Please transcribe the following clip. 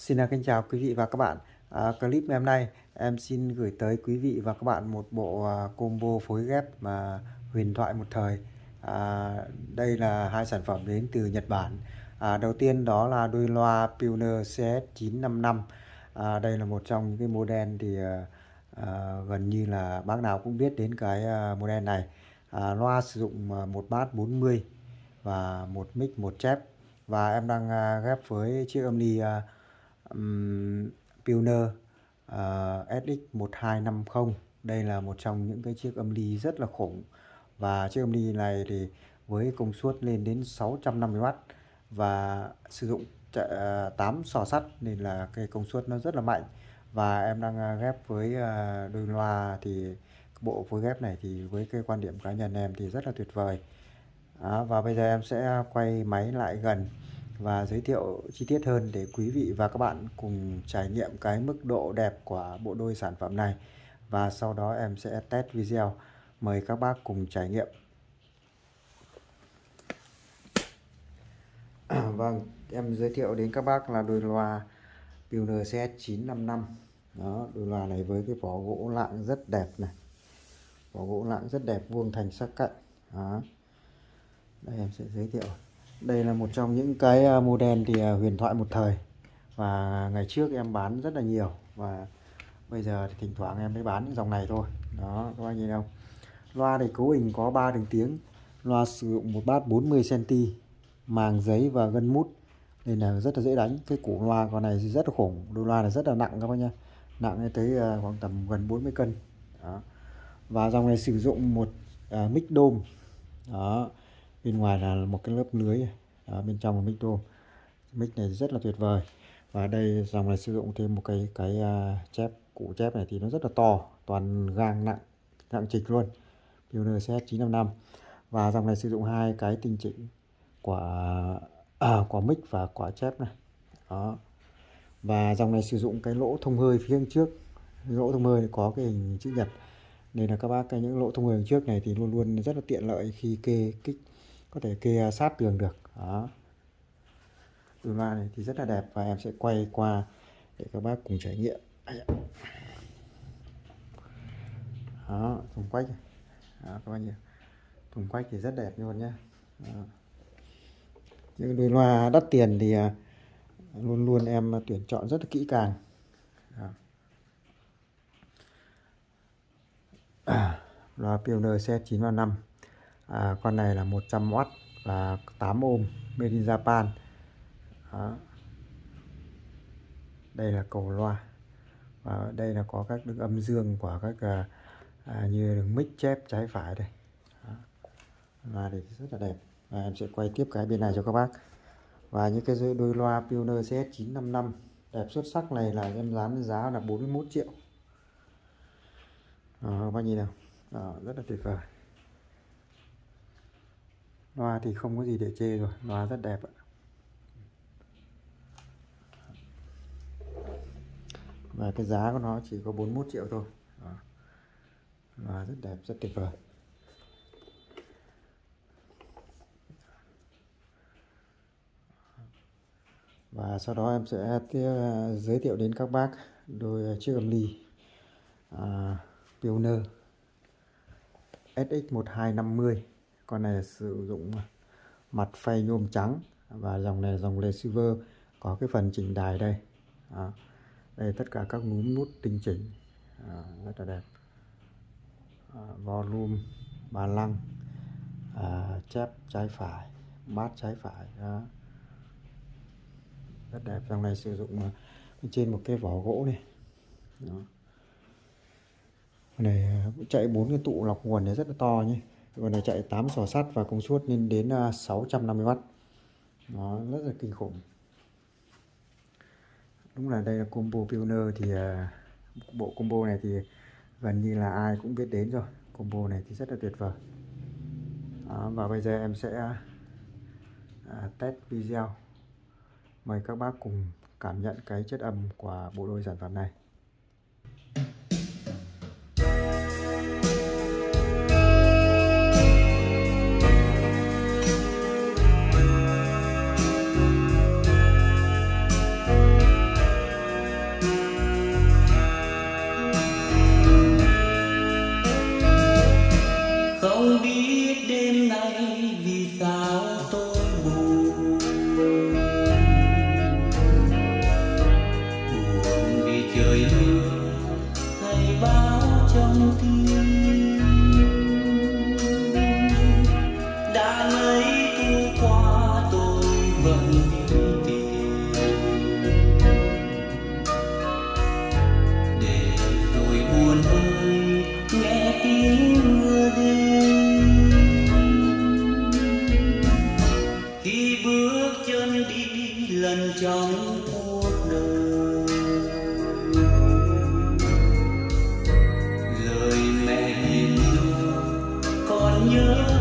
Xin à, kính chào quý vị và các bạn. À, clip ngày hôm nay em xin gửi tới quý vị và các bạn một bộ à, combo phối ghép mà huyền thoại một thời. À, đây là hai sản phẩm đến từ Nhật Bản. À, đầu tiên đó là đôi loa Pioneer CS955. À, đây là một trong những cái model thì à, à, gần như là bác nào cũng biết đến cái model này. À, loa sử dụng một bát 40 và một mic một chép và em đang ghép với chiếc âm ly um, Pioneer ờ, uh, SX1250 đây là một trong những cái chiếc âm ly rất là khủng. Và chiếc âm ly này thì với công suất lên đến 650W và sử dụng 8 ờ, sò sắt nên là cái công suất nó rất là mạnh. Và em đang ờ, ghép với đôi loa thì bộ phối ghép này thì với cái quan điểm cá nhân em thì rất là tuyệt vời. À, và bây giờ em sẽ quay máy lại gần và giới thiệu chi tiết hơn để quý vị và các bạn cùng trải nghiệm cái mức độ đẹp của bộ đôi sản phẩm này. Và sau đó em sẽ test video. Mời các bác cùng trải nghiệm. Vâng em giới thiệu đến các bác là đôi loa Pioneer CS955 đó, đôi loa này với cái vỏ gỗ lạng rất đẹp này. Vỏ gỗ lạng rất đẹp, vuông thành sắc cạnh. Đó. đây, em sẽ giới thiệu đây là một trong những cái à, model thì à, huyền thoại một thời. Và ngày trước em bán rất là nhiều và bây giờ thì thỉnh thoảng em mới bán những dòng này thôi. Đó các bạn nhìn không? Loa này cấu hình có 3 đường tiếng. Loa sử dụng một bát 40 cm màng giấy và gân mút. Nên là rất là dễ đánh. Cái củ loa con này rất là khủng. Đôi loa này rất là nặng các bác nhé nặng tới à, khoảng tầm gần 40 cân. Đó. và dòng này sử dụng một uh, mic dome đó bên ngoài là một cái lớp lưới đó, bên trong là mic đô mic này rất là tuyệt vời. Và đây dòng này sử dụng thêm một cái cái uh, chép củ chép này thì nó rất là to toàn gang nặng nặng trịch luôn. Pioneer CS955 và dòng này sử dụng hai cái tinh chỉnh của à, quả mic và quả chép này. Đó. Và dòng này sử dụng cái lỗ thông hơi phía trước. Lỗ thông hơi có cái hình chữ nhật. Nên là các bác cái những lỗ thông hơi trước này thì luôn luôn rất là tiện lợi khi kê kích có thể kê sát tường được. Đó. Đôi loa này thì rất là đẹp và em sẽ quay qua để các bác cùng trải nghiệm. Đó thùng quách đó, các bác nhìn. Thùng quách thì rất đẹp luôn nhé những đôi loa đắt tiền thì à, luôn luôn em tuyển chọn rất là kỹ càng. Đó. À, loa Pioneer C935 à, con này là 100W và 8 ohm made in Japan. Đó. đây là cầu loa và đây là có các đường âm dương của các à, à, như đường mic chép trái phải đây. Đó. loa thì rất là đẹp. Và em sẽ quay tiếp cái bên này cho các bác. Và những cái đôi loa Pioneer CS955 đẹp xuất sắc này là em dán giá là 41 triệu. À, bao nhiêu nào. À, rất là tuyệt vời loa thì không có gì để chê rồi loa rất đẹp ạ. Và cái giá của nó chỉ có 41 triệu thôi. Đó. loa rất đẹp rất tuyệt vời. Và sau đó em sẽ à, giới thiệu đến các bác đôi à, chiếc âm ly à, Pioneer SX1250 con này sử dụng mặt phay nhôm trắng và dòng này dòng receiver silver có cái phần chỉnh đài đây. À, đây tất cả các núm nút tinh chỉnh. À, rất là đẹp. À, volume ba lăng à, chép trái phải bát trái phải. À. rất đẹp dòng này sử dụng ờ, trên một cái vỏ gỗ này. Đó. này chạy bốn cái tụ lọc nguồn này rất là to nhé con này chạy 8 sò sắt và công suất lên đến à, 650W nó rất là kinh khủng. Đúng là đây là combo Pioneer thì à, bộ combo này thì gần như là ai cũng biết đến rồi. Combo này thì rất là tuyệt vời. Đó, và bây giờ em sẽ à, test video. Mời các bác cùng cảm nhận cái chất âm của bộ đôi sản phẩm này. nhớ.